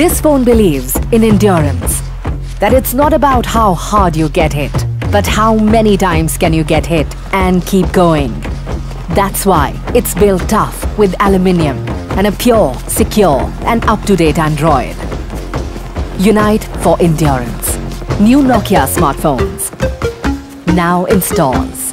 This phone believes in endurance. That it's not about how hard you get hit, but how many times can you get hit and keep going. That's why it's built tough with aluminium and a pure, secure and up-to-date Android. Unite for endurance. New Nokia smartphones. Now in stores.